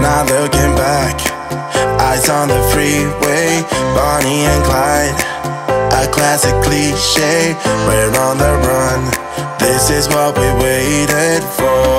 Now looking back, eyes on the freeway, Bonnie and Clyde. A classic cliche, we're on the run. This is what we waited for.